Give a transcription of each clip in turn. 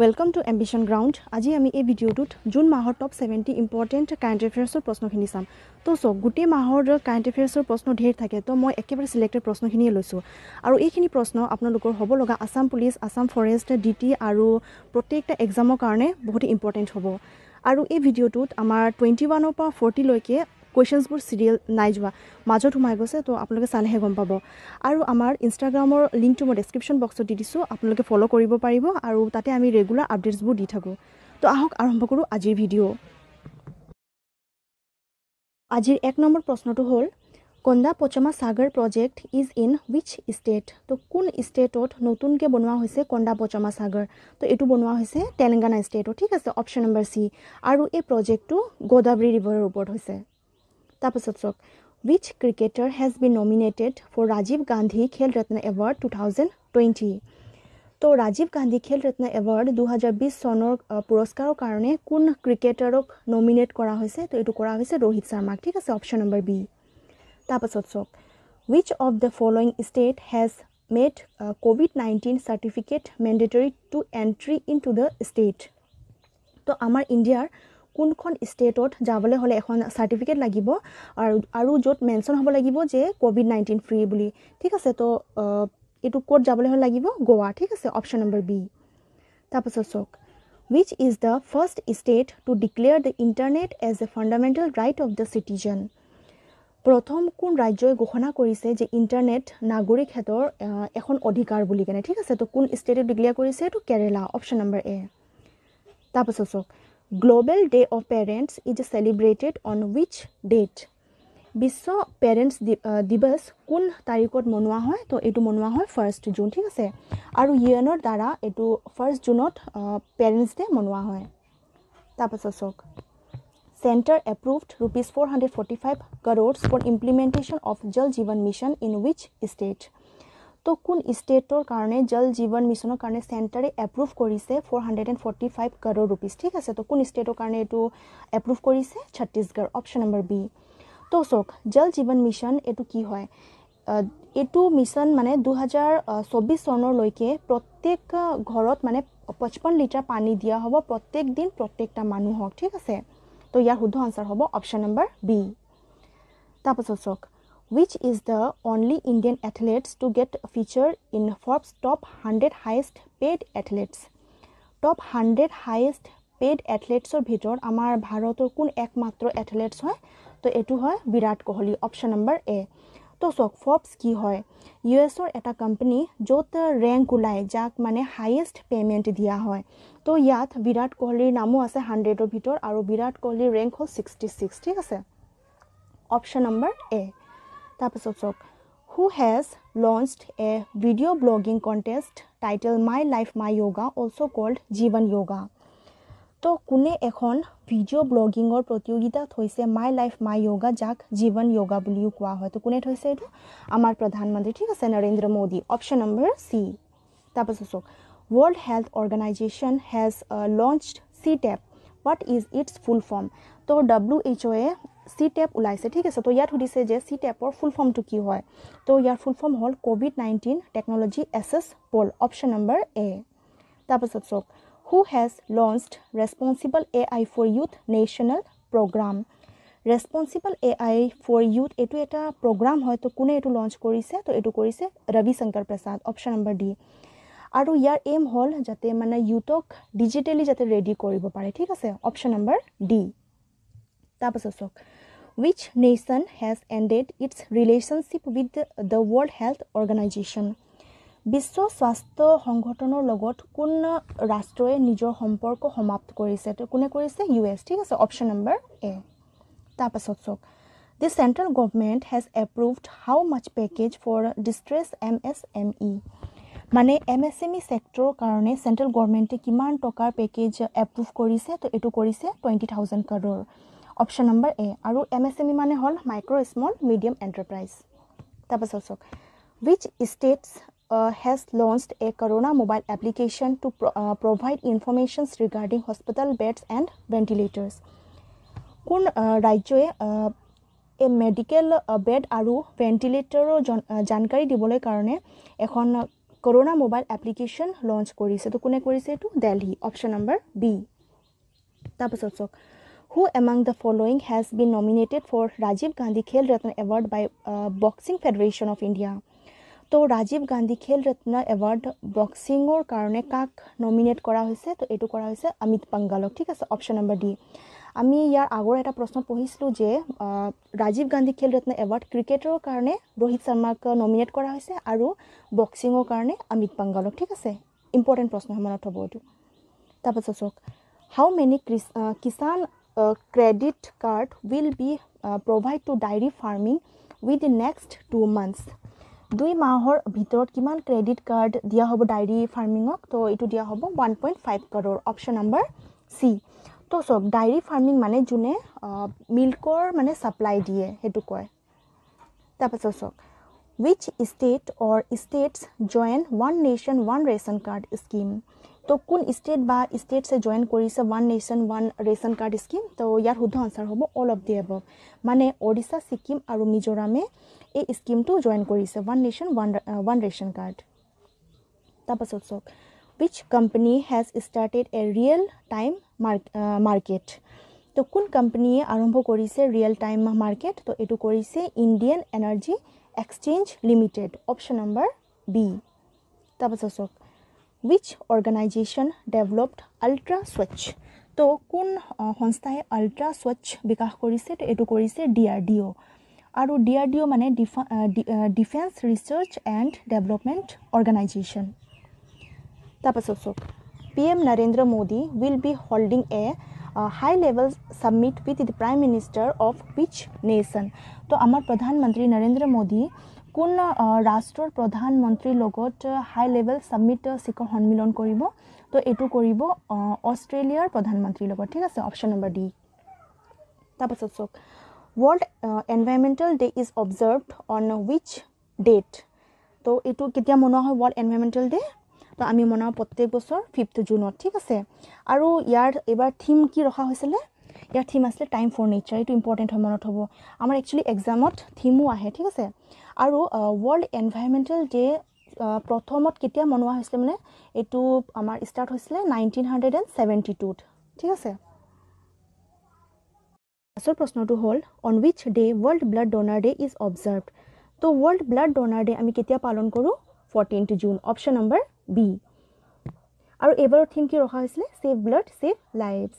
Welcome to ambition ground আজি আমি এই ভিডিঅ'টোত জুন মাহৰ টপ ছেভেণ্টি ইম্পৰ্টেণ্ট কাৰেণ্ট এফেয়াৰ্ছৰ প্ৰশ্নখিনি চাম। তো চাওক গোটেই মাহৰ কাৰেণ্ট এফেয়াৰ্ছৰ প্ৰশ্ন ধেৰ থাকে তো মই একেবাৰে চিলেক্টেড প্ৰশ্নখিনিয়ে লৈছোঁ। আৰু এইখিনি প্ৰশ্ন আপোনালোকৰ হ'ব লগা Assam police Assam forest D T আৰু প্ৰত্যেকটা এক্সামৰ কাৰণে বহুত ইম্পৰ্টেণ্ট হ'ব। আৰু এই ভিডিঅ'টোত আমাৰ টুৱেণ্টি ওৱানৰ পৰা ফৰ্টিলৈকে কুৱেশ্যনছবোৰ চিৰিয়েল নাই যোৱা। মাজত সোমাই গৈছে তো আপোনালোকে চালেহে গম পাব। আৰু আমাৰ ইনষ্টাগ্ৰামৰ লিংকটো মই ডেছক্ৰিপশ্যন বক্সত দি দিছোঁ আপোনালোকে ফ'ল' কৰিব পাৰিব আৰু তাতে আমি ৰেগুলাৰ আপডেটছবোৰ দি থাকোঁ। তো আহক আৰম্ভ কৰোঁ আজিৰ ভিডিঅ' আজিৰ এক নম্বৰ প্ৰশ্নটো হ'ল কন্দা পচমা সাগৰ project is in which state তো কোন ষ্টেটত নতুনকৈ বনোৱা হৈছে কন্দা পচমা সাগৰ? তো এইটো বনোৱা হৈছে তেলেংগানা ষ্টেটত ঠিক আছে? অপশ্যন নম্বৰ চি আৰু এই প্ৰজেক্টটো গোদাবৰী ৰিভাৰৰ ওপৰত হৈছে। তাৰপাছত চাওক which cricketer has been nominated for Rajiv Gandhi Khel Ratna award two thousand twenty তো ৰাজীৱ গান্ধী খেল ৰত্ন এৱাৰ্ড দুহেজাৰ বিছ চনৰ পুৰস্কাৰৰ কাৰণে কোন ক্ৰিকেটাৰক নমিনেট কৰা হৈছে? তো এইটো কৰা হৈছে ৰোহিত শৰ্মাক ঠিক আছে? অপশ্যন নম্বৰ বি তাৰপাছত চাওক which of the following state has made COVID nineteen certificate mandatory to entry into the state তো আমাৰ ইণ্ডিয়াৰ কোনখন ষ্টেটত যাবলৈ হ'লে এখন চাৰ্টিফিকেট লাগিব আৰু আৰু য'ত মেনশ্যন হ'ব লাগিব যে ক'ভিড নাইণ্টিন ফ্ৰী বুলি। ঠিক আছে তো এইটো ক'ত যাবলৈ হ'লে লাগিব? গোৱা। ঠিক আছে অপশ্যন নম্বৰ বি তাৰপাছত চাওক which is the first state to declare the internet as a fundamental right of the citizen প্ৰথম কোন ৰাজ্যই ঘোষণা কৰিছে যে ইণ্টাৰনেট নাগৰিক ক্ষেত্ৰৰ এখন অধিকাৰ বুলি কেনে? ঠিক আছে তো কোন ষ্টেটে ডিক্লেয়াৰ কৰিছে? এইটো কেৰেলা অপশ্যন নম্বৰ এ তাৰপাছত চাওক global day of parents is celebrated on which date Biswa parents দিৱস কোন তাৰিখত মনোৱা হয়? তো এইটো মনোৱা হয় ফাৰ্ষ্ট জুন ঠিক আছে? আৰু ইউ এনৰ দ্বাৰা এইটো ফাৰ্ষ্ট জুনত পেৰেণ্টছ ডে মনোৱা হয়। তাৰপাছত চাওক। Centre approved rupees four hundred forty five crores for implementation of Jal Jeevan mission in which state তো কোন ষ্টেটৰ কাৰণে জল জীৱন মিছনৰ কাৰণে চেণ্টাৰে এপ্ৰুভ কৰিছে four hundred and forty five crore rupees ঠিক আছে তো কোন ষ্টেটৰ কাৰণে এইটো এপ্ৰুভ কৰিছে? ছত্তীশগড়। অপশ্যন নম্বৰ বি তো চাওক জল জীৱন মিছন এইটো কি হয়? এইটো মিছন মানে দুহেজাৰ চৌব্বিছ চনলৈকে প্ৰত্যেক ঘৰত মানে পঁচপন্ন লিটাৰ পানী দিয়া হ'ব প্ৰত্যেক দিন প্ৰত্যেকটা মানুহক। ঠিক আছে? তো ইয়াৰ শুদ্ধ আনচাৰ হ'ব অপশ্যন নম্বৰ বি তাৰপাছত চাওক which is the only Indian athletes to get featured in Forbes top 100 highest paid athletes. Top 100 highest paid athletesৰ ভিতৰত আমাৰ ভাৰতৰ কোন একমাত্ৰ এথলেটছ হয়? তো এইটো হয় Virat Kohli option number A তো চাওক ফৰ্বছ কি হয়? ইউ এছৰ এটা কোম্পানী য'ত ৰেংক ওলায় যাক মানে হায়েষ্ট পে'মেণ্ট দিয়া হয়। তো ইয়াত বিৰাট কোহলিৰ নামো আছে হাণ্ড্ৰেডৰ ভিতৰত আৰু বিৰাট কোহলিৰ ৰেংক হ'ল ছিক্সটি ছিক্স ঠিক আছে? অপশ্যন নম্বৰ এ তাৰপাছত চাওক who has launched a video' blogging contest title my life my yoga also' called Jeevan Yoga তো কোনে এখন ভিডিঅ' ব্লগিঙৰ প্ৰতিযোগিতা থৈছে মাই লাইফ মাই য়োগা যাক জীৱন য়োগা বুলিও কোৱা হয়। তো কোনে থৈছে এইটো? আমাৰ প্ৰধানমন্ত্ৰী ঠিক আছে Narendra Modi. Option number C তাৰপাছত চাওক World Health Organization has launched C TAP what is its full form তো W H O C TAP ওলাইছে ঠিক আছে? তো ইয়াত সুধিছে যে চি টেপৰ ফুল ফৰ্মটো কি হয়? তো ইয়াৰ ফুল ফৰ্ম হ'ল COVID nineteen technology access pool option number A তাৰপাছত চাওক who has launched responsible A I for youth national programme responsible A I for youth এইটো এটা প্ৰগ্ৰাম হয় তো কোনে এইটো লঞ্চ কৰিছে? তো এইটো কৰিছে Ravi Shankar Prasad option number D আৰু ইয়াৰ এইম হ'ল যাতে মানে ইউথক ডিজিটেলি যাতে ৰেডি কৰিব পাৰে ঠিক আছে? অপশ্যন নম্বৰ ডি তাৰপাছত চাওক which nation has ended its relationship with the World Health Organization বিশ্ব স্বাস্থ্য সংগঠনৰ লগত কোন ৰাষ্ট্ৰই নিজৰ সম্পৰ্ক সমাপ্ত কৰিছে? কোনে কৰিছে? ইউ এছ ঠিক আছে? অপশ্যন নম্বৰ এ তাৰপাছত চাওক। The central government has approved how much package for distress M S M E মানে এম এছ এম ই ছেক্টৰৰ কাৰণে চেণ্ট্ৰেল গভমেণ্টে কিমান টকাৰ পেকেজ এপ্ৰুভ কৰিছে? তো এইটো কৰিছে twenty thousand crore option number A আৰু এম এছ এম ই মানে হ'ল মাইক্ৰ' স্মল মিডিয়াম এণ্টাৰপ্ৰাইজ তাৰপাছত চাওক which states has launched a corona mobile application to provide informations regarding hospital beds and ventilators কোন ৰাজ্যই এই মেডিকেল বেড আৰু ভেণ্টিলেটৰৰ জানকাৰী দিবলৈ কাৰণে এখন কৰোণা মোবাইল এপ্লিকেশ্যন লঞ্চ কৰিছে তো কোনে কৰিছে এইটো দেলহি অপশ্যন নম্বৰ বি তাৰপাছত চাওক who among the following has been nominated for Rajiv Gandhi Khel Ratna award by boxing federation of India তো ৰাজীৱ গান্ধী খেল ৰত্ন এৱাৰ্ড বক্সিঙৰ কাৰণে কাক নমিনেট কৰা হৈছে? তো এইটো কৰা হৈছে অমিত পাংগালক ঠিক আছে? অপশ্যন নম্বৰ ডি আমি ইয়াৰ আগৰ এটা প্ৰশ্ন পঢ়িছিলোঁ যে ৰাজীৱ গান্ধী খেল ৰত্ন এৱাৰ্ড ক্ৰিকেটৰ কাৰণে ৰোহিত শৰ্মাক নমিনেট কৰা হৈছে আৰু বক্সিঙৰ কাৰণে অমিত পাংগালক ঠিক আছে? ইম্পৰ্টেণ্ট প্ৰশ্ন মনত হ'ব এইটো। তাৰপাছত চাওক how many Kisan credit card will be provide to dairy farming with next two months দুই মাহৰ ভিতৰত কিমান ক্ৰেডিট কাৰ্ড দিয়া হ'ব ডায়েৰী ফাৰ্মিঙক তো এইটো দিয়া হ'ব one point five crore option number C তো চাওক ডায়েৰী ফাৰ্মিং মানে যোনে মিল্কৰ মানে ছাপ্লাই দিয়ে সেইটো কয়। তাৰপাছত চাওক which state or states join one nation one ration card scheme তো কোন ষ্টেট বা ষ্টেটছে জইন কৰিছে one nation one ration card scheme তো ইয়াৰ শুদ্ধ আনচাৰ হ'ব অল অফ দি এব মানে ওড়িশা ছিকিম আৰু মিজোৰামে এই স্কিমটো জইন কৰিছে। One nation one one ration card তাৰপাছত চাওক which company has started a real time market তো কোন কোম্পানীয়ে আৰম্ভ কৰিছে ৰিয়েল টাইম মাৰ্কেট তো এইটো কৰিছে Indian energy exchange limited option number B তাৰপাছত চাওক উইচ অৰ্গেনাইজেশ্যন ডেভেলপড আল্ট্ৰা স্বচ্ছ তো কোন সংস্থাই আল্ট্ৰা স্বচ্ছ বিকাশ কৰিছে এইটো কৰিছে ডি আৰ ডি অ' আৰু ডি আৰ ডি অ' মানে ডিফা defence research and development organisation. তাৰপাছত চাওক P M Narendra Modi will be holding a high level summit with the prime minister of which nation. তো আমাৰ প্ৰধানমন্ত্ৰী নৰেন্দ্ৰ মোদী কোন ৰাষ্ট্ৰৰ প্ৰধানমন্ত্ৰীৰ লগত হাই লেভেল ছাবমিট শিখৰ সন্মিলন কৰিব। তো এইটো কৰিব অষ্ট্ৰেলিয়াৰ প্ৰধানমন্ত্ৰীৰ লগত। ঠিক আছে অপশ্যন নম্বৰ ডি তাৰপাছত চাওক world environmental day is observed on which date তো এইটো কেতিয়া মনোৱা হয় ৱৰ্ল্ড এনভাইৰমেণ্টেল ডে তো আমি মনাওঁ প্ৰত্যেক বছৰ ফিফ্থ জুনত ঠিক আছে? আৰু ইয়াৰ এইবাৰ থিম কি ৰখা হৈছিলে? ইয়াৰ থিম আছিলে টাইম ফৰ নেচাৰ এইটো ইম্পৰ্টেণ্ট হয় মনত হ'ব। আমাৰ একচুৱেলি এক্সামত থিমো আহে ঠিক আছে? আৰু ৱৰ্ল্ড এনভাইৰমেণ্টেল ডে প্ৰথমত কেতিয়া মনোৱা হৈছিলে মানে এইটো আমাৰ ষ্টাৰ্ট হৈছিলে নাইনটিন হাণ্ড্ৰেড এণ্ড ছেভেণ্টি টুত ঠিক আছে? পাছৰ প্ৰশ্নটো হ'ল on which day world blood donor day is observed তো ৱৰ্ল্ড ব্লাড ডনাৰ ডে আমি কেতিয়া পালন কৰোঁ? Fourteenth June option number B আৰু এইবাৰৰ থিম কি ৰখা হৈছিলে? ছেভ ব্লাড ছেভ লাইভছ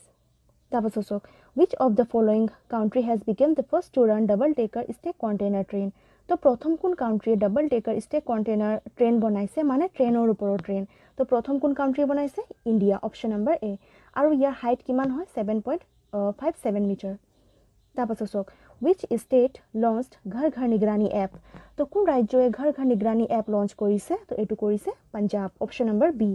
তাৰপাছত চাওক which of the following country has become the first to run double decker stack container train তো প্ৰথম কোন কাউণ্ট্ৰিয়ে double decker stack container train বনাইছে? মানে ট্ৰেইনৰ ওপৰৰ ট্ৰেইন তো প্ৰথম কোন কাউণ্ট্ৰিয়ে বনাইছে? ইণ্ডিয়া অপশ্যন নম্বৰ এ আৰু ইয়াৰ হাইট কিমান হয়? Seven point five seven metre তাৰপাছত চাওক উইচ ষ্টেট লঞ্চ ঘৰ ঘৰ নিগৰানী এপ তো কোন ৰাজ্যই ঘৰ ঘৰ নিগৰানী এপ লঞ্চ কৰিছে? তো এইটো কৰিছে পাঞ্জাৱ অপশ্যন নম্বৰ বি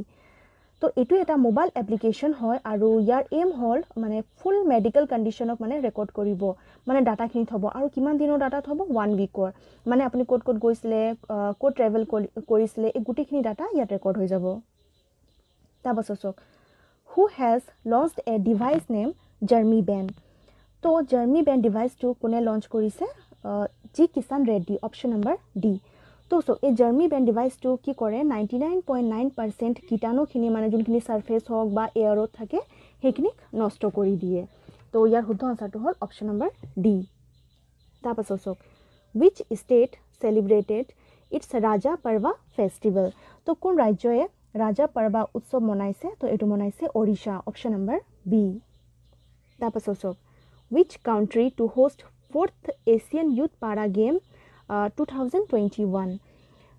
তো এইটো এটা মোবাইল এপ্লিকেশ্যন হয় আৰু ইয়াৰ এইম হ'ল মানে ফুল মেডিকেল কণ্ডিশ্যনক মানে ৰেকৰ্ড কৰিব মানে ডাটাখিনি থ'ব আৰু কিমান দিনৰ ডাটা থ'ব ওৱান উইকৰ মানে আপুনি ক'ত ক'ত গৈছিলে ক'ত ট্ৰেভেল কৰিছিলে এই গোটেইখিনি ডাটা ইয়াত ৰেকৰ্ড হৈ যাব। তাৰপাছত চাওক who has launch a device name Germi Ban তো জাৰ্মি বেন ডিভাইচটো কোনে লঞ্চ কৰিছে? G Kishan Reddy option number D তো চ' এই জাৰ্মি বেন ডিভাইচটো কি কৰে ninety nine point nine percent কীটাণুখিনি মানে যোনখিনি ছাৰ্ফেচ হওক বা এয়াৰত থাকে সেইখিনিক নষ্ট কৰি দিয়ে তো ইয়াৰ শুদ্ধ আনচাৰটো হ'ল অপশ্যন নম্বৰ ডি তাৰপাছত চাওক which state celebrated its Raja Parba festival তো কোন ৰাজ্যই ৰাজা পাৰ্বা উৎসৱ মনাইছে তো এইটো মনাইছে ওড়িশা অপশ্যন নম্বৰ বি তাৰপাছত চাওক which country to host fourth Asian youth para game two thousand twenty one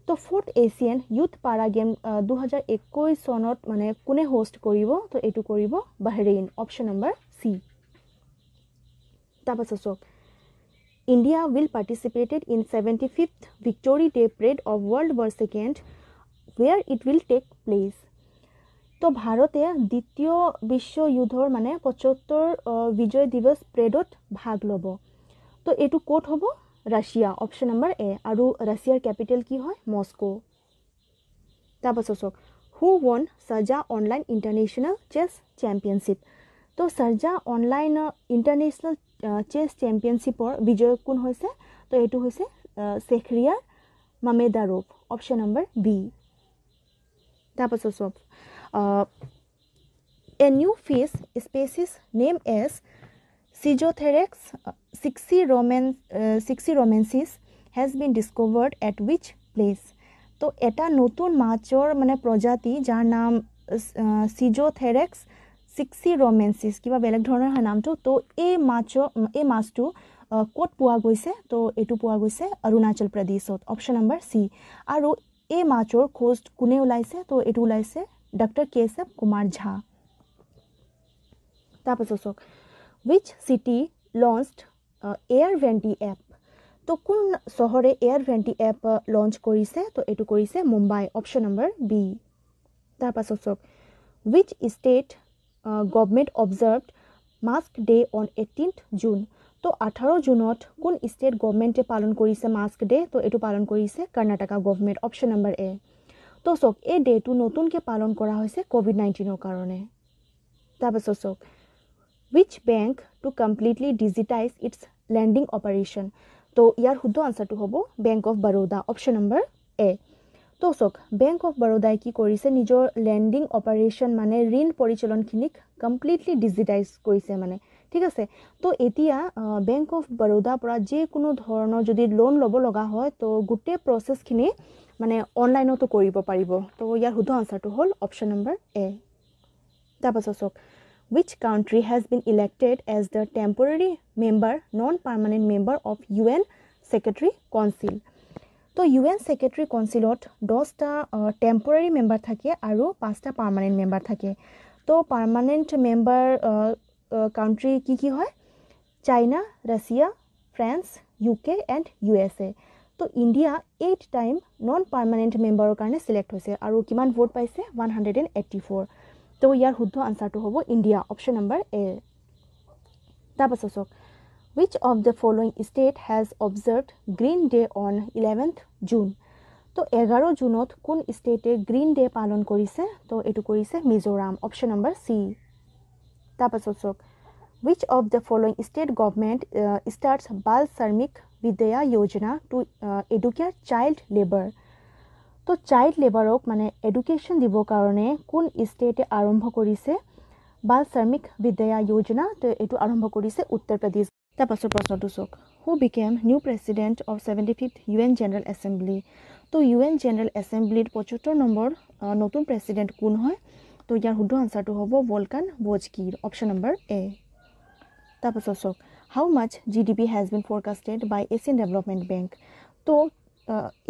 তো fourth Asian youth para game দুহেজাৰ একৈছ চনত মানে কোনে হোষ্ট কৰিব তো এইটো কৰিব বাহৰেইন অপশ্যন নম্বৰ চি তাৰপাছত চাওক India will participated in seventy fifth victory day parade of world war second where it will take place তো ভাৰতে দ্বিতীয় বিশ্বযুদ্ধৰ মানে পঁচত্তৰ বিজয় দিৱস প্ৰেডত ভাগ ল'ব। তো এইটো ক'ত হ'ব? ৰাছিয়া। অপশ্যন নম্বৰ এ আৰু ৰাছিয়াৰ কেপিটেল কি হয়? মস্কো তাৰপাছত চাওক who won Sharjah online international chess championship তো চাৰ্জা অনলাইন ইণ্টাৰনেশ্যনেল চেছ চেম্পিয়নশ্বিপৰ বিজয় কোন হৈছে? তো এইটো হৈছে Shakhriyar Mamedyarov option number B তাৰপাছত চব a new fish species name as চিজ'থেৰেক্স ছিক্সি ৰমেন ছিক্সি ৰমেঞ্চিছ has been discovered at which place তো এটা নতুন মাছৰ মানে প্ৰজাতি যাৰ নাম চিজ'থেৰেক্স ছিক্সি ৰমেঞ্চিছ কিবা বেলেগ ধৰণৰ হয় নামটো তো এই মাছৰ এই মাছটো ক'ত পোৱা গৈছে তো এইটো পোৱা গৈছে অৰুণাচল প্ৰদেশত অপশ্যন নম্বৰ চি আৰু এই মাছৰ খোজ কোনে ওলাইছে তো এইটো ওলাইছে ডক্টৰ কেশৱ কুমাৰ ঝা তাৰপাছত চাওক which city launched air venti app তো কোন চহৰে এয়াৰ ভেণ্টি এপ লঞ্চ কৰিছে? তো এইটো কৰিছে মুম্বাই। অপশ্যন নম্বৰ বি তাৰপাছত চাওক। Which state government observed mask day on eighteenth June তো আঠাৰ জুনত কোন ষ্টেট গভমেণ্টে পালন কৰিছে মাস্ক ডে তো এইটো পালন কৰিছে Karnataka government option number A তো চাওক এই ডেটো নতুনকৈ পালন কৰা হৈছে ক'ভিড নাইণ্টিনৰ কাৰণে। তাৰপাছত চাওক। Which bank to completely digitize its lending operation তো ইয়াৰ শুদ্ধ আনচাৰটো হ'ব bank of Baroda option number A তো চাওক বেংক অফ বৰোদাই কি কৰিছে নিজৰ লেণ্ডিং অপাৰেশ্যন মানে ঋণ পৰিচালনখিনিক কমপ্লিটলি ডিজিটাইজ কৰিছে মানে ঠিক আছে তো এতিয়া বেংক অফ বৰোদাৰ পৰা যিকোনো ধৰণৰ যদি লোন ল'ব লগা হয় তো গোটেই প্ৰচেছখিনি মানে অনলাইনতো কৰিব পাৰিব তো ইয়াৰ শুদ্ধ আনচাৰটো হ'ল অপশ্যন নম্বৰ এ তাৰপাছত চাওক which country has been elected as the temporary member non-permanent member of UN Secretary Council? তো ইউ এন ছেক্ৰেটাৰী কাউন্সিলত দহটা টেম্পৰাৰী মেম্বাৰ থাকে আৰু পাঁচটা পাৰ্মানেণ্ট মেম্বাৰ থাকে। তো পাৰ্মানেণ্ট মেম্বাৰ কাউণ্ট্ৰি কি কি হয়? China Russia France U K and U S A তো India eight time non permanent মেম্বাৰৰ কাৰণে চিলেক্ট হৈছে আৰু কিমান ভোট পাইছে? One hundred and eighty four তো ইয়াৰ শুদ্ধ আনচাৰটো হ'ব ইণ্ডিয়া। অপশ্যন নম্বৰ এ তাৰপাছত চাওক which of the following state has observed green day on eleventh June তো এঘাৰ জুনত কোন ষ্টেটে গ্ৰীণ ডে পালন কৰিছে? তো এইটো কৰিছে মিজোৰাম। অপশ্যন নম্বৰ চি তাৰপাছত চাওক which of the following state government starts Bal Shramik Vidya Yojana to educate child labour তো চাইল্ড লেবাৰক মানে এডুকেশ্যন দিবৰ কাৰণে কোন ষ্টেটে আৰম্ভ কৰিছে? বাল শ্ৰমিক বিদ্যা যোজনা তো এইটো আৰম্ভ কৰিছে উত্তৰ প্ৰদেশ। তাৰপাছৰ প্ৰশ্নটো চাওক। Who became new president of seventy fifth U N General Assembly তো ইউ এন জেনেৰেল এছেম্বলিত পঁচত্তৰ নম্বৰ নতুন প্ৰেচিডেণ্ট কোন হয়? তো ইয়াৰ শুদ্ধ আনচাৰটো হ'ব Volkan Bozkir option number A তাৰপাছত চাওক। How much G D P has been forecasted by Asian development bank তো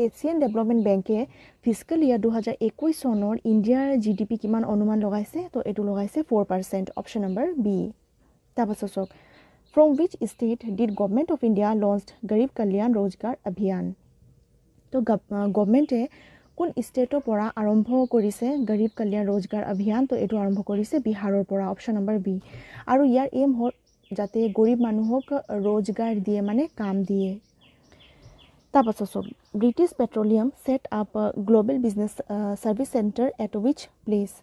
এছিয়ান ডেভেলপমেণ্ট বেংকে ফিজিকেল ইয়াৰ দুহেজাৰ একৈছ চনৰ ইণ্ডিয়াৰ জি ডি পি কিমান অনুমান লগাইছে? তো এইটো লগাইছে four percent option number B তাৰপাছত চাওক from which state did government of India launch Garib Kalyan Rozgar অভিযান তো গভমেণ্টে কোন ষ্টেটৰ পৰা আৰম্ভ কৰিছে গৰীব কল্যাণ ৰোজগাৰ অভিযান তো এইটো আৰম্ভ কৰিছে বিহাৰৰ পৰা অপশ্যন নম্বৰ বি আৰু ইয়াৰ এইম হ'ল যাতে গৰীব মানুহক ৰোজগাৰ দিয়ে মানে কাম দিয়ে। তাৰপাছত চাওক British Petroleum set up global business service centre at which place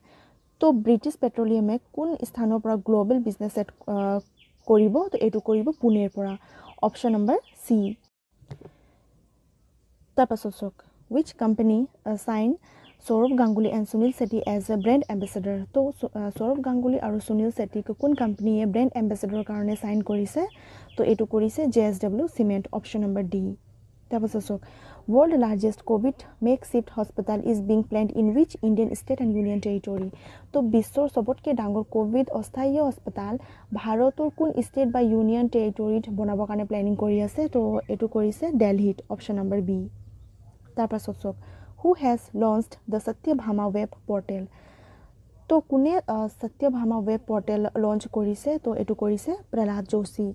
তো ব্ৰিটিছ পেট্ৰলিয়ামে কোন স্থানৰ পৰা গ্ল'বেল বিজনেছ ছেট কৰিব তো এইটো কৰিব পুনেৰ পৰা অপশ্যন নম্বৰ চি তাৰপাছত চাওক which company sign Sourav Ganguly and Sunil Shetty as a brand ambassador তো সৌৰভ গাংগুলী আৰু সুনীল ছেট্টিক কোন কোম্পানীয়ে ব্ৰেণ্ড এম্বেচেডাৰৰ কাৰণে চাইন কৰিছে তো এইটো কৰিছে J S W cement option number D তাৰপাছত world largest covid makeshift hospital is being planned in which Indian state and union territory তো বিশ্বৰ চবতকৈ ডাঙৰ ক'ভিড অস্থায়ী হস্পিটেল ভাৰতৰ কোন ষ্টেট বা ইউনিয়ন টেৰিটৰীত বনাবৰ কাৰণে প্লেনিং কৰি আছে তো এইটো কৰিছে দেলহিত অপশ্যন নম্বৰ বি তাৰপাছত চাওক who has launched the Satyabhama web portal তো কোনে সত্যভামা ৱেব পৰ্টেল লঞ্চ কৰিছে তো এইটো কৰিছে প্ৰহ্লাদ যোশী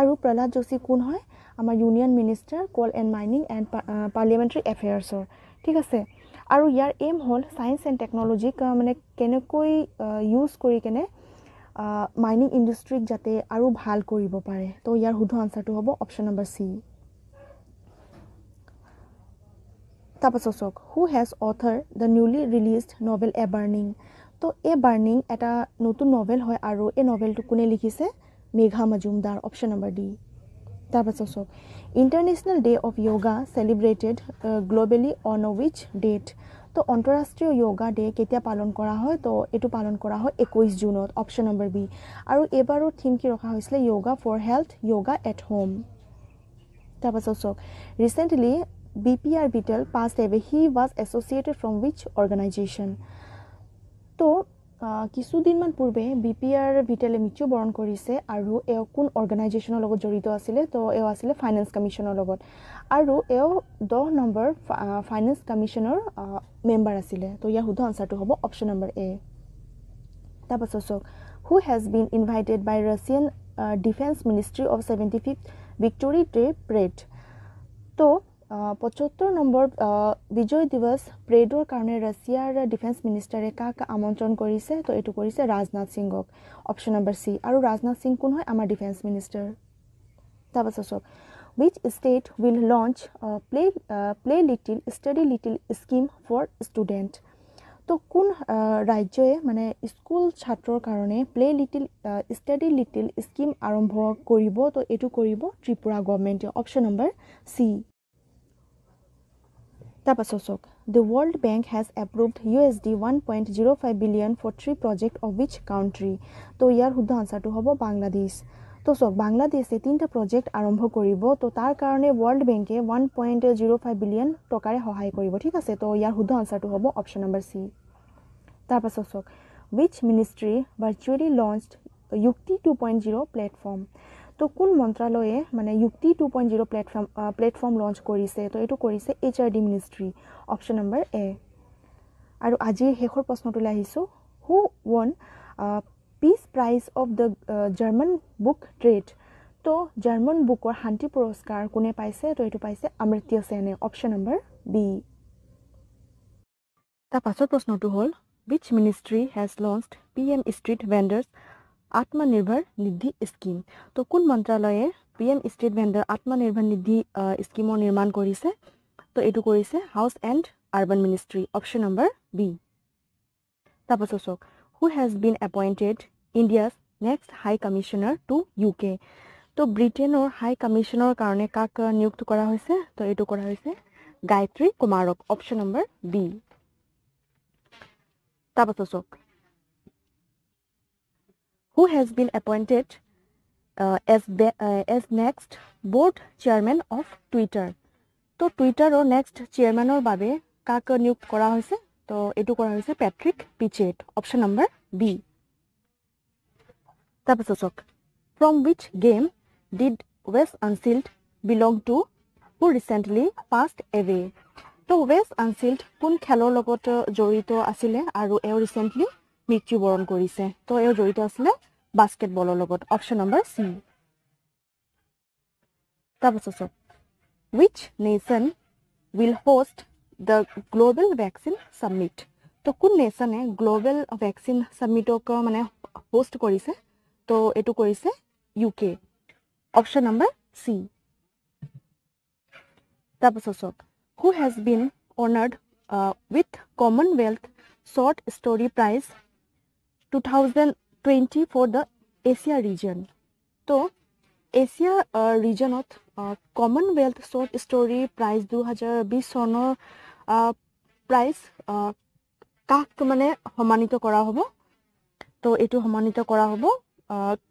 আৰু প্ৰহ্লাদ যোশী কোন হয়? আমাৰ union minister coal and mining and parliamentary এফেয়াৰ্ছৰ ঠিক আছে? আৰু ইয়াৰ এইম হ'ল ছায়েন্স এণ্ড টেকন'লজিক মানে কেনেকৈ ইউজ কৰি কেনে মাইনিং ইণ্ডাষ্ট্ৰীক যাতে আৰু ভাল কৰিব পাৰে। তো ইয়াৰ শুদ্ধ আনচাৰটো হ'ব অপশ্যন নম্বৰ চি তাৰপাছত চাওক who has author the newly released novel a burning তো এ বাৰ্ণিং এটা নতুন নভেল হয় আৰু এই নভেলটো কোনে লিখিছে? Megha Majumdar option number D তাৰপাছত চাওক international day of yoga celebrated globally on which date তো আন্তঃৰাষ্ট্ৰীয় য়োগা ডে কেতিয়া পালন কৰা হয় তো এইটো পালন কৰা হয় একৈছ জুনত অপশ্যন নম্বৰ বি আৰু এইবাৰো থিম কি ৰখা হৈছিলে yoga for health yoga at home তাৰপাছত চাওক recently B P R Vittal passed away he was associated from which organisation তো কিছুদিনমান পূৰ্বে বি পি আৰ ভিটেলে মৃত্যুবৰণ কৰিছে আৰু এওঁ কোন অৰ্গেনাইজেশ্যনৰ লগত জড়িত আছিলে তো এওঁ আছিলে ফাইনেন্স কমিশ্যনৰ লগত। আৰু এওঁ দহ নম্বৰ ফাইনেন্স কমিশ্যনৰ মেম্বাৰ আছিলে। তো ইয়াৰ শুদ্ধ আনচাৰটো হ'ব অপশ্যন নম্বৰ এ তাৰপাছত চাওক who has been invited by Russian defence ministry of seventy fifth victory day parade তো পঁচত্তৰ নম্বৰ বিজয় দিৱস প্ৰেডৰ কাৰণে ৰাছিয়াৰ ডিফেন্স মিনিষ্টাৰে কাক আমন্ত্ৰণ কৰিছে? তো এইটো কৰিছে ৰাজনাথ সিঙক অপশ্যন নম্বৰ চি আৰু ৰাজনাথ সিং কোন হয়? আমাৰ ডিফেন্স মিনিষ্টাৰ তাৰপাছত চাওক which state will launch play play little study little scheme for student তো কোন ৰাজ্যই মানে স্কুল ছাত্ৰৰ কাৰণে play little study little scheme আৰম্ভ কৰিব? তো এইটো কৰিব Tripura গভমেণ্টে option number C bank has approved U S D one point zero' five billion for three project of which country তো ইয়াৰ শুদ্ধ আনচাৰটো হ'ব বাংলাদেশ। তো চাওক বাংলাদেশে তিনিটা প্ৰজেক্ট আৰম্ভ কৰিব তো তাৰ কাৰণে ৱৰ্ল্ড বেংকে one point zero' five billion টকাৰে সহায় কৰিব ঠিক আছে? তো ইয়াৰ শুদ্ধ আনচাৰটো হ'ব অপশ্যন নম্বৰ চি তাৰপাছত চাওক which ministry virtually launch Yukti two point zero' platform তো কোন মন্ত্ৰালয়ে মানে Yukti two point zero' platform platform launch কৰিছে তো এইটো কৰিছে H R D ministry option number A আৰু আজিৰ শেষৰ প্ৰশ্নটোলৈ আহিছোঁ who won peace prize of the German book trade তো জাৰ্মান বুকৰ শান্তি পুৰস্কাৰ কোনে পাইছে তো এইটো পাইছে অমৃত্য সেনে অপশ্যন নম্বৰ বি তাৰ পাছৰ প্ৰশ্নটো হ'ল which ministry has launched PM Street Vendors Atmanirbhar Nidhi Scheme তো কোন মন্ত্ৰালয়ে PM Street Vendor Atmanirbhar Nidhi স্কিমৰ নিৰ্মাণ কৰিছে? তো এইটো কৰিছে house and urban ministry option number B তাৰপাছত চাওক who has been appointed India's next high commissioner to U K তো ব্ৰিটেইনৰ হাই কমিশ্যনৰ কাৰণে কাক নিযুক্ত কৰা হৈছে? তো এইটো কৰা হৈছে গায়ত্ৰী কুমাৰক অপশ্যন নম্বৰ বি তাৰপাছত চাওক who has been appointed as as next board chairman of Twitter তো টুইটাৰৰ নেক্সট চেয়াৰমেনৰ বাবে কাক নিয়োগ কৰা হৈছে? তো এইটো কৰা হৈছে Patrick Pichette option number B তাৰপাছত চাওক from which game did west Unseld belong to who recently passed away তো ৱেষ্ট আনচিল্ড কোন খেলৰ লগত জড়িত আছিলে আৰু এওঁ ৰিচেণ্টলি মৃত্যুবৰণ কৰিছে। তো এওঁ জড়িত আছিলে বাস্কেটবলৰ লগত। অপশ্যন নম্বৰ চি তাৰপাছত চাওক which nation will host the global vaccine summit তো কোন নেশ্যনে গ্ল'বেল ভেকচিন ছাবমিটক মানে হোষ্ট কৰিছে? তো এইটো কৰিছে U K option number C তাৰপাছত চাওক who has been honoured with Commonwealth short story prize two thousand twenty for the Asia region তো এছিয়া ৰিজনত কমনৱেলথ শ্বৰ্ট ষ্টৰি প্ৰাইজ দুহেজাৰ বিছ চনৰ প্ৰাইজ কাক মানে সন্মানিত কৰা হ'ব? তো এইটো সন্মানিত কৰা হ'ব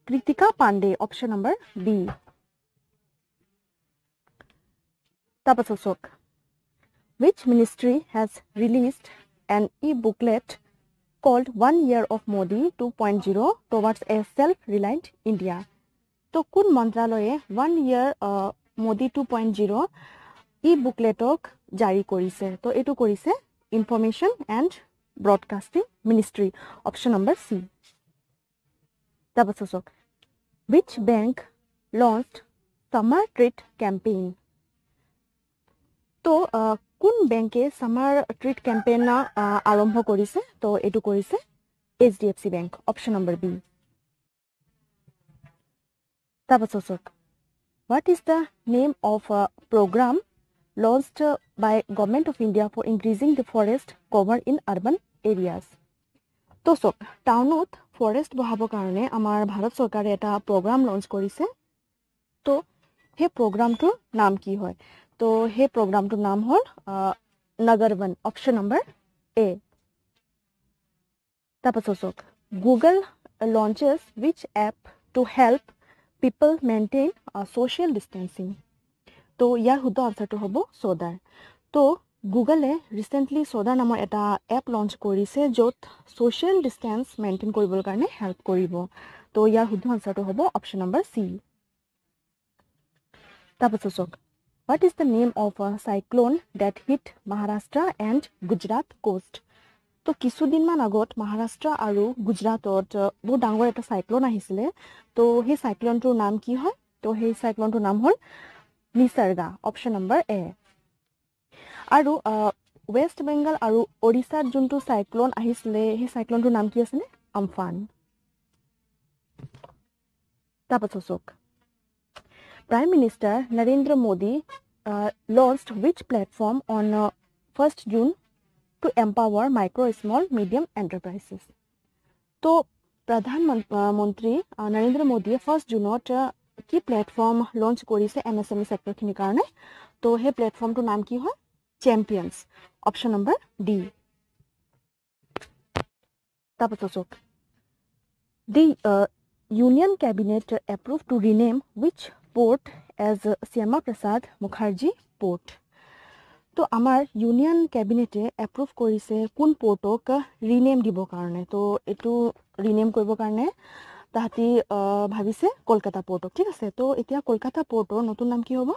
Kritika Pandey option number B তাৰপাছত চাওক। Which ministry has released an e of Modi two point zero' towards a self reliant India তো কোন মন্ত্ৰালয়ে one year Modi two point zero' e বুকলেটক জাৰি কৰিছে? তো এইটো কৰিছে information and broadcasting ministry option number C তাৰপাছত চাওক which bank launch summer treat campaign তো কোন বেংকে ছামাৰ ট্ৰিট কেম্পেইন আৰম্ভ কৰিছে? তো এইটো কৰিছে H D F C bank option number B তাৰপাছত চাওক what is the name of program launched by government of India for increasing the forest cover in urban areas তো চাওক টাউনত ফৰেষ্ট বঢ়াবৰ কাৰণে আমাৰ ভাৰত চৰকাৰে এটা প্ৰগ্ৰাম লঞ্চ কৰিছে। তো সেই প্ৰগ্ৰামটোৰ নাম কি হয়? তো সেই প্ৰগ্ৰামটোৰ নাম হ'ল নগৰ বন অপশ্যন নম্বৰ এ তাৰপাছত চাওক Google launches which app to help people maintain social distancing তো ইয়াৰ শুদ্ধ আনচাৰটো হ'ব চ'দাৰ। তো গুগলে ৰিচেণ্টলি চ'দাৰ নামৰ এটা এপ লঞ্চ কৰিছে য'ত ছ'চিয়েল ডিষ্টেঞ্চ মেইনটেইন কৰিবৰ কাৰণে হেল্প কৰিব। তো ইয়াৰ শুদ্ধ আনচাৰটো হ'ব অপশ্যন নম্বৰ চি তাৰপাছত চাওক what is the name of a cyclone that hit Maharashtra and Gujarat coast তো কিছুদিনমান আগত মহাৰাষ্ট্ৰ আৰু গুজৰাটত বহুত ডাঙৰ এটা চাইক্ল'ন আহিছিলে। তো সেই চাইক্ল'নটোৰ নাম কি হয়? তো সেই চাইক্ল'নটোৰ নাম হ'ল নিচাৰ্গা অপশ্যন নম্বৰ এ আৰু ৱেষ্ট বেংগল আৰু ওড়িশাত যোনটো চাইক্ল'ন আহিছিলে সেই চাইক্ল'নটোৰ নাম কি আছিলে? আমফান তাৰপাছত চাওক। Prime minister Narendra Modi launched which platform on first June to empower micro' small medium enterprises তো প্ৰধানমন্ত্ৰী নৰেন্দ্ৰ মোদীয়ে ফাৰ্ষ্ট জুনত কি প্লেটফৰ্ম লঞ্চ কৰিছে এম এছ এম ই ছেক্টৰখিনিৰ কাৰণে তো সেই প্লেটফৰ্মটোৰ নাম কি হয় চেম্পিয়নছ অপশ্যন নম্বৰ ডি তাৰপাছত চাওক the union cabinet approve to rename which port as Shyama Prasad Mukherjee port তো আমাৰ ইউনিয়ন কেবিনেটে এপ্ৰুভ কৰিছে কোন পৰ্টক ৰিনেম দিবৰ কাৰণে তো এইটো ৰিনেম কৰিবৰ কাৰণে তাহাঁতি ভাবিছে কলকাতা পৰ্টক ঠিক আছে তো এতিয়া কলকাতা পৰ্টৰ নতুন নাম কি হ'ব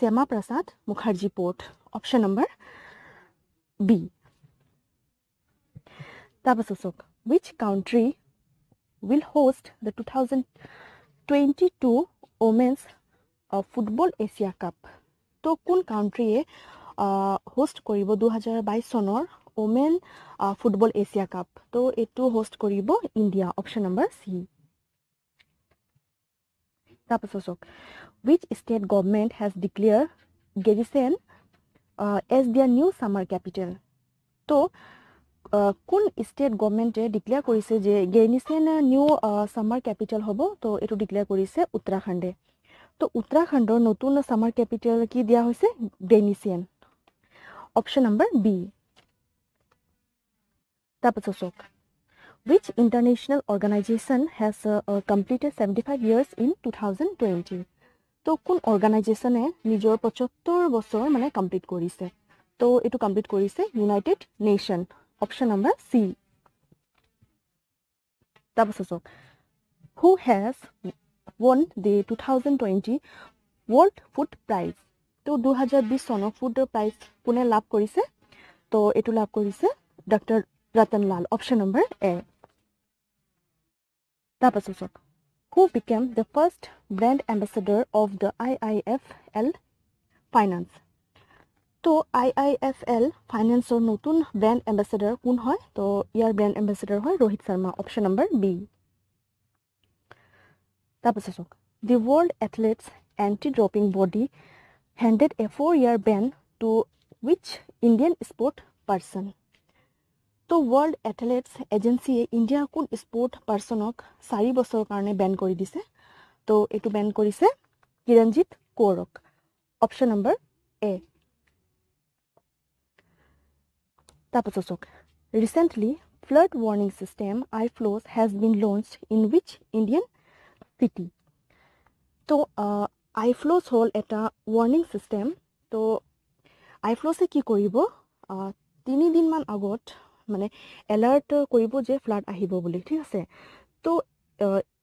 Shyama Prasad Mukherjee port option number B তাৰপাছত চাওক which country will host the two thousand twenty two women's football Asia cup তো কোন কাউণ্ট্ৰিয়ে হোষ্ট কৰিব দুহেজাৰ বাইছ চনৰ ওমেন ফুটবল এছিয়া কাপ তো এইটো হোষ্ট কৰিব ইণ্ডিয়া। অপশ্যন নম্বৰ চি তাৰপাছত চাওক which state government has declare Gairsain as their new summer capital তো কোন ষ্টেট গভমেণ্টে ডিক্লেয়াৰ কৰিছে যে গেৰিচেন নিউ ছামাৰ কেপিটেল হ'ব? তো এইটো ডিক্লেয়াৰ কৰিছে উত্তৰাখণ্ডে। তো উত্তৰাখণ্ডৰ নতুন ছামাৰ কেপিটেল কি দিয়া হৈছে? গ্ৰেনিচিয়ান অপশ্যন নম্বৰ বি তাৰপাছত চাওক। Which international organisation has completed seventy five years in two thousand twenty তো কোন অৰ্গেনাইজেশ্যনে নিজৰ পঁচত্তৰ বছৰ মানে কমপ্লিট কৰিছে? তো এইটো কমপ্লিট কৰিছে United Nation option number C তাৰপাছত চাওক who has won the two thousand twenty food prize তো দুহেজাৰ বিছ চনৰ ফুড প্ৰাইজ কোনে লাভ কৰিছে? তো এইটো লাভ কৰিছে doctor Rattan Lal option number A তাৰপাছত চাওক who became the first brand ambassador of the I I F L finance তো আই আই এফ এল ফাইনেন্সৰ নতুন ব্ৰেণ্ড এম্বেচেডৰ কোন হয়? তো ইয়াৰ ব্ৰেণ্ড এম্বেচেডৰ হয় Rohit Sharma option number B তাৰপাছত চাওক the world athletics anti doping body handed a four year ban to which Indian sport person তো ৱৰ্ল্ড এথলেটছ এজেঞ্চিয়ে ইণ্ডিয়াৰ কোন স্পৰ্ট পাৰ্চনক চাৰি বছৰৰ কাৰণে বেন কৰি দিছে? তো এইটো বেন কৰিছে কিৰণজিৎ কৌৰক অপশ্যন নম্বৰ এ তাৰপাছত recently flood warning system I flows has been launch in which Indian city তো আই ফ্ল'জ হ'ল এটা ৱাৰ্ণিং ছিষ্টেম তো আই ফ্ল'ছে কি কৰিব? তিনিদিনমান আগত মানে এলাৰ্ট কৰিব যে ফ্লাড আহিব বুলি ঠিক আছে? তো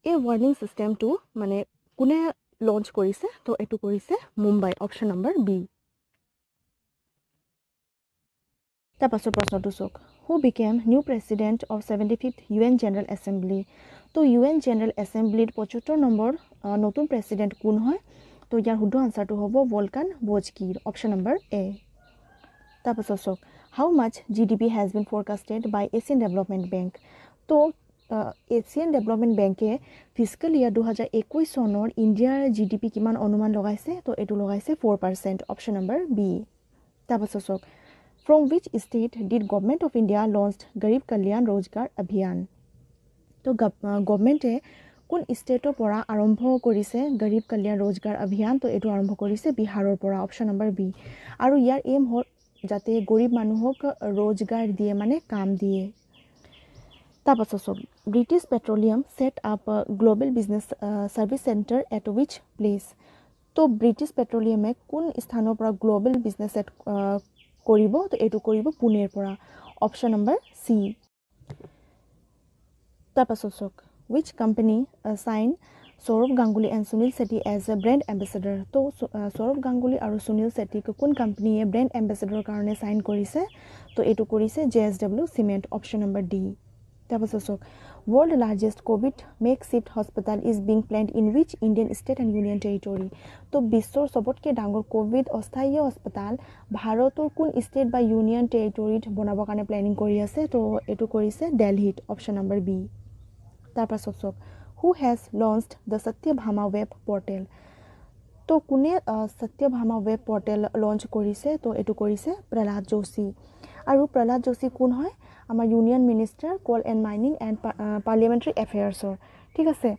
এই ৱাৰ্ণিং ছিষ্টেমটো মানে কোনে লঞ্চ কৰিছে? তো এইটো কৰিছে মুম্বাই অপশ্যন নম্বৰ বি তাৰপাছৰ প্ৰশ্নটো চাওক who became new president of seventy fifth U N General Assembly তো ইউ এন জেনেৰেল এছেম্বলিত পঁচত্তৰ নম্বৰ নতুন প্ৰেচিডেণ্ট কোন হয়? তো ইয়াৰ শুদ্ধ আনচাৰটো হ'ব Volkan Bozkir option number A তাৰপাছত চাওক how much G D P has been forecasted by Asian development bank তো এছিয়ান ডেভেলপমেণ্ট বেংকে ফিজিকেল ইয়াৰ দুহেজাৰ একৈছ চনৰ ইণ্ডিয়াৰ জি ডি পি কিমান অনুমান লগাইছে? তো এইটো লগাইছে four percent option number B তাৰপাছত চাওক which state did government of India launch Garib Kalyan Rozgar অভিযান তো গভমেণ্টে কোন ষ্টেটৰ পৰা আৰম্ভ কৰিছে গৰীব কল্যাণ ৰোজগাৰ অভিযান তো এইটো আৰম্ভ কৰিছে বিহাৰৰ পৰা অপশ্যন নম্বৰ বি আৰু ইয়াৰ এইম হ'ল যাতে গৰীব মানুহক ৰোজগাৰ দিয়ে মানে কাম দিয়ে। তাৰপাছত চাওক British Petroleum set up global business service centre at which place তো ব্ৰিটিছ পেট্ৰলিয়ামে কোন স্থানৰ পৰা গ্ল'বেল বিজনেছ কৰিব তো এইটো কৰিব পুনেৰ পৰা। অপশ্যন নম্বৰ চি তাৰপাছত চাওক which company sign Sourav Ganguly and Sunil Chhetri as a brand ambassador তো সৌৰভ গাংগুলী আৰু সুনীল ছেট্টিক কোন কোম্পানীয়ে ব্ৰেণ্ড এম্বেচেডাৰৰ কাৰণে চাইন কৰিছে? তো এইটো কৰিছে J S W cement option number D তাৰপাছত চাওক world largest covid makeshift hospital is being planned in which Indian state and union territory তো বিশ্বৰ চবতকৈ ডাঙৰ ক'ভিড অস্থায়ী হস্পিটেল ভাৰতৰ কোন ষ্টেট বা ইউনিয়ন টেৰিটৰীত বনাবৰ কাৰণে প্লেনিং কৰি আছে তো এইটো কৰিছে দেলহিত অপশ্যন নম্বৰ বি তাৰপাছত চাওক who has launched the Satyabhama web portal তো কোনে সত্যভামা ৱেব পৰ্টেল লঞ্চ কৰিছে তো এইটো কৰিছে প্ৰহ্লাদ যোশী আৰু প্ৰহ্লাদ যোশী কোন হয়? আমাৰ union minister coal and mining and parliamentary এফেয়াৰ্ছৰ ঠিক আছে?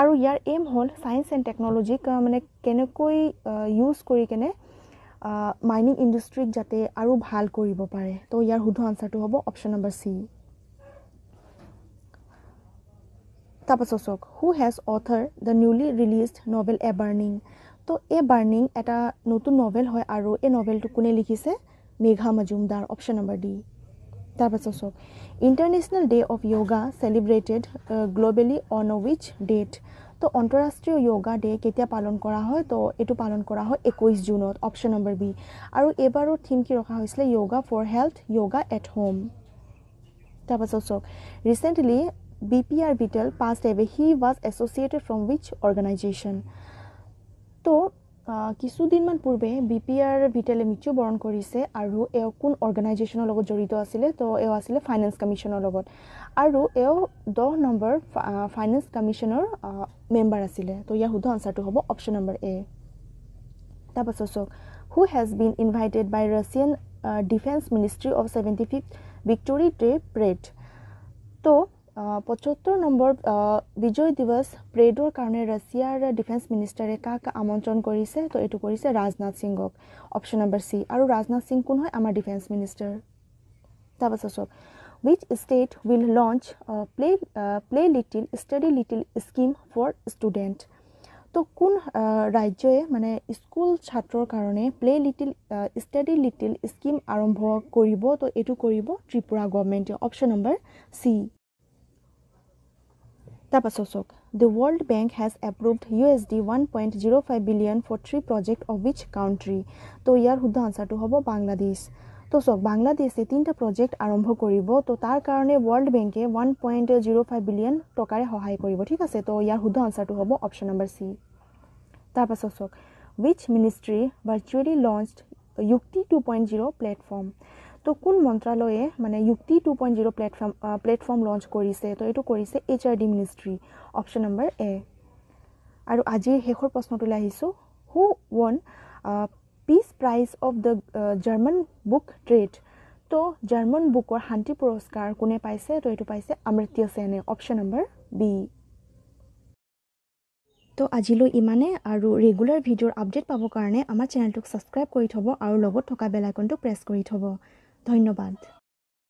আৰু ইয়াৰ এইম হ'ল ছায়েন্স এণ্ড টেকন'লজিক মানে কেনেকৈ ইউজ কৰি কেনে মাইনিং ইণ্ডাষ্ট্ৰীক যাতে আৰু ভাল কৰিব পাৰে। তো ইয়াৰ শুদ্ধ আনচাৰটো হ'ব অপশ্যন নম্বৰ চি তাৰপাছত চাওক who has author the newly released novel a burning তো এই বাৰ্ণিং এটা নতুন নভেল হয় আৰু এই নভেলটো কোনে লিখিছে? Megha Majumdar option number D তাৰপাছত চাওক international day of yoga celebrated globally on uh which date তো আন্তঃৰাষ্ট্ৰীয় য়োগা ডে কেতিয়া পালন কৰা হয়? তো এইটো পালন কৰা হয় একৈছ জুনত অপশ্যন নম্বৰ বি আৰু এইবাৰৰ থিম কি ৰখা হৈছিলে? Yoga for health yoga at home তাৰপাছত চাওক recently B P R Vittal passed away he was associated from which organisation তো কিছুদিনমান পূৰ্বে বি পি আৰ ভিটেলে মৃত্যুবৰণ কৰিছে আৰু এওঁ কোন অৰ্গেনাইজেশ্যনৰ লগত জড়িত আছিলে তো এওঁ আছিলে ফাইনেন্স কমিশ্যনৰ লগত। আৰু এওঁ দহ নম্বৰ ফাইনেন্স কমিশ্যনৰ মেম্বাৰ আছিলে। তো ইয়াৰ শুদ্ধ আনচাৰটো হ'ব অপশ্যন নম্বৰ এ তাৰপাছত চাওক who has been invited by Russian defence ministry of seventy fifth victory day parade তো পঁচত্তৰ নম্বৰ বিজয় দিৱস প্ৰেডৰ কাৰণে ৰাছিয়াৰ ডিফেন্স মিনিষ্টাৰে কাক আমন্ত্ৰণ কৰিছে? তো এইটো কৰিছে ৰাজনাথ সিঙক অপশ্যন নম্বৰ চি আৰু ৰাজনাথ সিং কোন হয়? আমাৰ ডিফেন্স মিনিষ্টাৰ তাৰপাছত চাওক which state will launch play play little study little scheme for student তো কোন ৰাজ্যই মানে স্কুল ছাত্ৰৰ কাৰণে play little study little scheme আৰম্ভ কৰিব? তো এইটো কৰিব Tripura গভমেণ্টে option number C has approved U S D one point zero' five billion for three project of which country তো ইয়াৰ শুদ্ধ আনচাৰটো হ'ব বাংলাদেশ। তো চাওক বাংলাদেশে তিনিটা প্ৰজেক্ট আৰম্ভ কৰিব তো তাৰ কাৰণে ৱৰ্ল্ড বেংকে one point zero' five billion টকাৰে সহায় কৰিব ঠিক আছে? তো ইয়াৰ শুদ্ধ আনচাৰটো হ'ব অপশ্যন নম্বৰ চি তাৰপাছত চাওক which ministry virtually launched Yukti two point zero' platform তো কোন মন্ত্ৰালয়ে মানে Yukti two point zero' platform platform launch কৰিছে তো এইটো কৰিছে H R D ministry option number A আৰু আজিৰ শেষৰ প্ৰশ্নটোলৈ আহিছোঁ। Who won peace prize of the German book trade তো জাৰ্মান বুকৰ শান্তি পুৰস্কাৰ কোনে পাইছে? তো এইটো পাইছে অমৃত্য সেনে অপশ্যন নম্বৰ বি তো আজিলৈ ইমানে আৰু ৰেগুলাৰ ভিডিঅ'ৰ আপডেট পাবৰ কাৰণে আমাৰ চেনেলটোক ছাবস্ক্ৰাইব কৰি থ'ব আৰু লগত থকা বেলাইকনটো প্ৰেছ কৰি থ'ব। ধন্যবাদ।